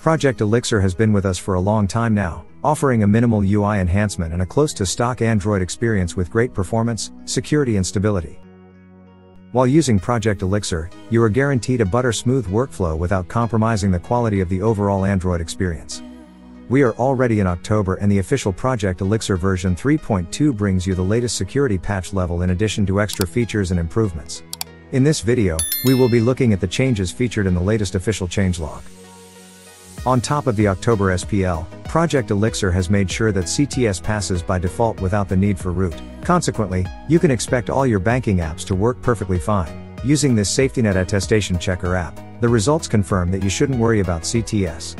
Project Elixir has been with us for a long time now, offering a minimal UI enhancement and a close to stock Android experience with great performance, security and stability. While using Project Elixir, you are guaranteed a butter smooth workflow without compromising the quality of the overall Android experience. We are already in October and the official Project Elixir version 3.2 brings you the latest security patch level in addition to extra features and improvements. In this video, we will be looking at the changes featured in the latest official changelog. On top of the October SPL, Project Elixir has made sure that CTS passes by default without the need for root. Consequently, you can expect all your banking apps to work perfectly fine. Using this SafetyNet Attestation Checker app, the results confirm that you shouldn't worry about CTS.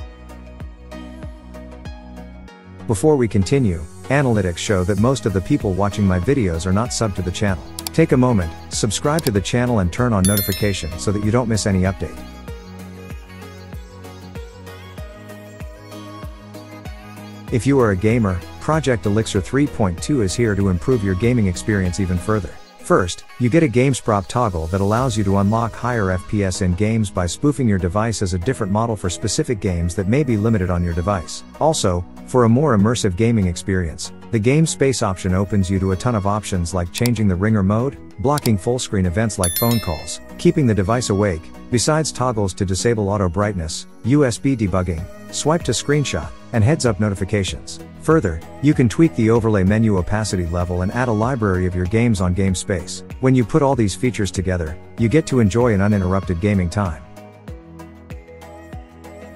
Before we continue, analytics show that most of the people watching my videos are not sub to the channel. Take a moment, subscribe to the channel and turn on notifications so that you don't miss any update. If you are a gamer, Project Elixir 3.2 is here to improve your gaming experience even further. First, you get a GamesProp toggle that allows you to unlock higher FPS in games by spoofing your device as a different model for specific games that may be limited on your device. Also, for a more immersive gaming experience, the game space option opens you to a ton of options like changing the ringer mode, blocking full screen events like phone calls, keeping the device awake, besides toggles to disable auto brightness, USB debugging, swipe to screenshot, and heads up notifications. Further, you can tweak the overlay menu opacity level and add a library of your games on game space. When you put all these features together, you get to enjoy an uninterrupted gaming time.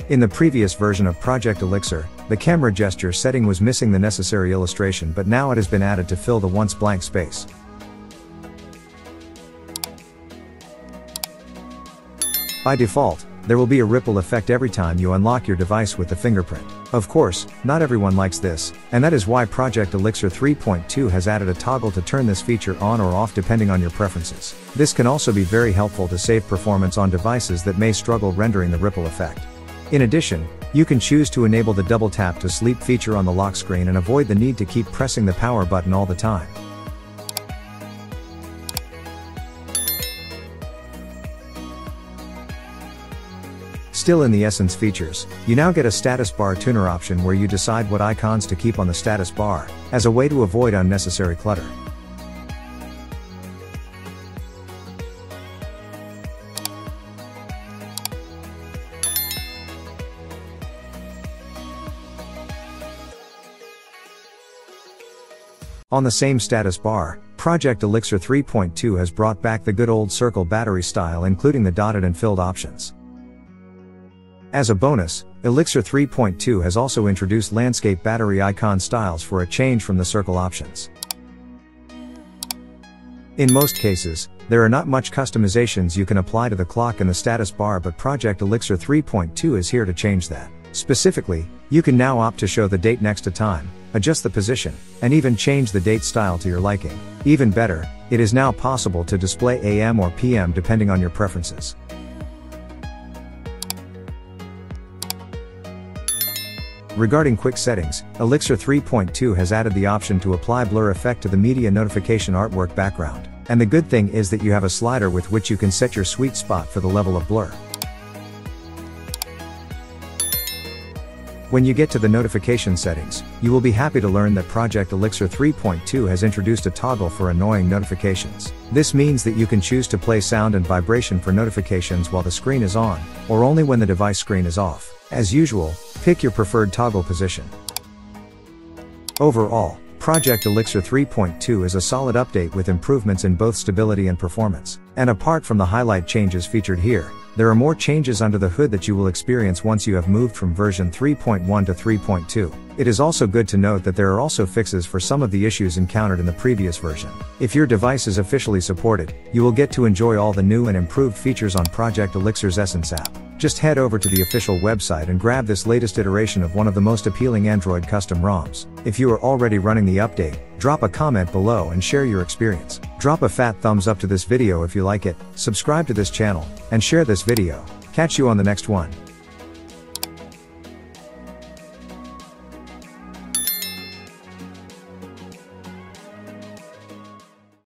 In the previous version of Project Elixir, the camera gesture setting was missing the necessary illustration but now it has been added to fill the once blank space. By default, there will be a ripple effect every time you unlock your device with the fingerprint. Of course, not everyone likes this, and that is why Project Elixir 3.2 has added a toggle to turn this feature on or off depending on your preferences. This can also be very helpful to save performance on devices that may struggle rendering the ripple effect. In addition, you can choose to enable the double tap to sleep feature on the lock screen and avoid the need to keep pressing the power button all the time. Still in the Essence features, you now get a status bar tuner option where you decide what icons to keep on the status bar, as a way to avoid unnecessary clutter. On the same status bar, Project Elixir 3.2 has brought back the good old circle battery style including the dotted and filled options. As a bonus, Elixir 3.2 has also introduced landscape battery icon styles for a change from the circle options. In most cases, there are not much customizations you can apply to the clock and the status bar but Project Elixir 3.2 is here to change that. Specifically, you can now opt to show the date next to time, adjust the position, and even change the date style to your liking. Even better, it is now possible to display AM or PM depending on your preferences. Regarding quick settings, Elixir 3.2 has added the option to apply blur effect to the media notification artwork background. And the good thing is that you have a slider with which you can set your sweet spot for the level of blur. When you get to the notification settings, you will be happy to learn that Project Elixir 3.2 has introduced a toggle for annoying notifications. This means that you can choose to play sound and vibration for notifications while the screen is on, or only when the device screen is off. As usual, pick your preferred toggle position. Overall, Project Elixir 3.2 is a solid update with improvements in both stability and performance. And apart from the highlight changes featured here, there are more changes under the hood that you will experience once you have moved from version 3.1 to 3.2. It is also good to note that there are also fixes for some of the issues encountered in the previous version. If your device is officially supported, you will get to enjoy all the new and improved features on Project Elixir's Essence app. Just head over to the official website and grab this latest iteration of one of the most appealing Android custom ROMs. If you are already running the update, drop a comment below and share your experience. Drop a fat thumbs up to this video if you like it, subscribe to this channel, and share this video. Catch you on the next one.